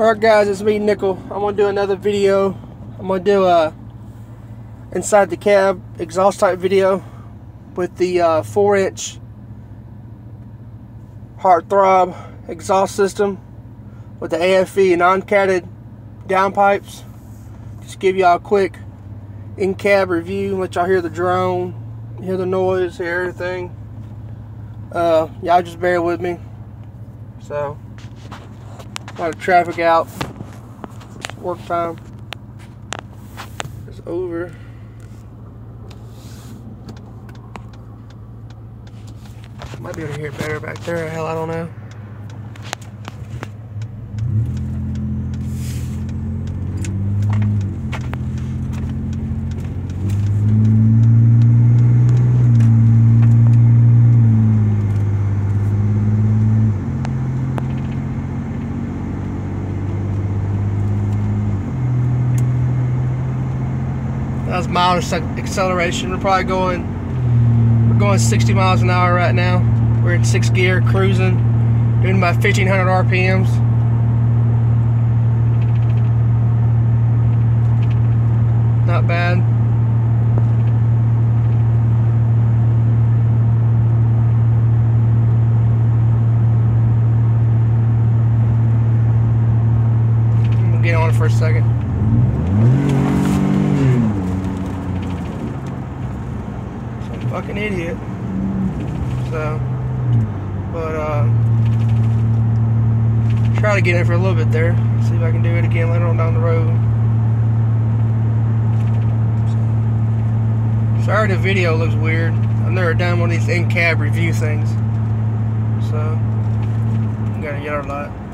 Alright guys, it's me Nickel. I'm gonna do another video. I'm gonna do a inside the cab exhaust type video with the uh, 4 inch Heartthrob exhaust system with the AFE non-catted downpipes. Just give y'all a quick in-cab review, let y'all hear the drone, hear the noise, hear everything. Uh, y'all just bear with me. So a lot of traffic out. Work time is over. Might be able to hear it better back there. Hell, I don't know. That was mild acceleration. We're probably going, we're going 60 miles an hour right now. We're in sixth gear, cruising, doing about 1500 RPMs. Not bad. Gonna get on it for a second. Fucking idiot. So, but uh, try to get in for a little bit there. See if I can do it again later on down the road. Sorry the video looks weird. I've never done one of these in-cab review things. So, gotta yell a lot.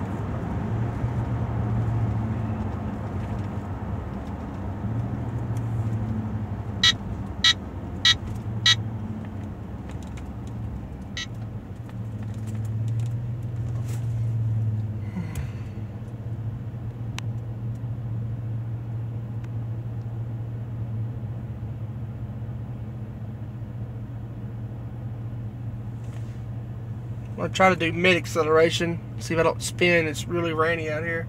I'm gonna try to do mid acceleration, see if I don't spin. It's really rainy out here.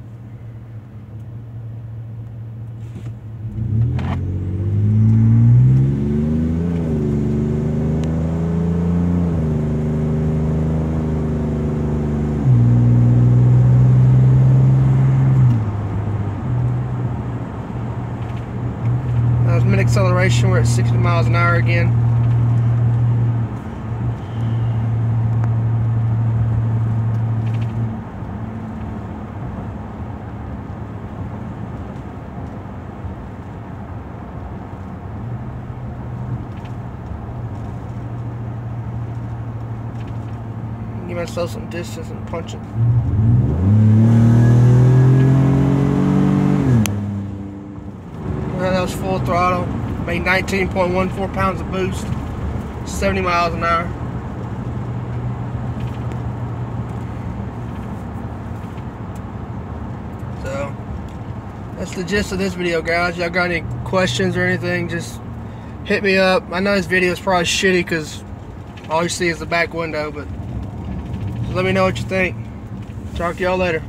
That was mid acceleration, we're at 60 miles an hour again. Give myself some distance and punch it. That was full throttle. Made 19.14 pounds of boost. 70 miles an hour. So, that's the gist of this video, guys. Y'all got any questions or anything, just hit me up. I know this video is probably shitty because all you see is the back window, but let me know what you think. Talk to y'all later.